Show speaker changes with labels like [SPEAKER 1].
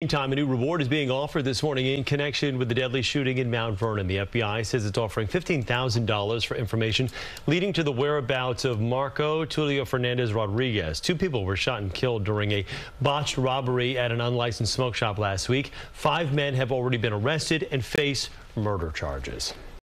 [SPEAKER 1] Meantime, a new reward is being offered this morning in connection with the deadly shooting in Mount Vernon. The FBI says it's offering $15,000 for information leading to the whereabouts of Marco Tulio Fernandez Rodriguez. Two people were shot and killed during a botched robbery at an unlicensed smoke shop last week. Five men have already been arrested and face murder charges.